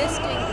existing